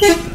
Yeah.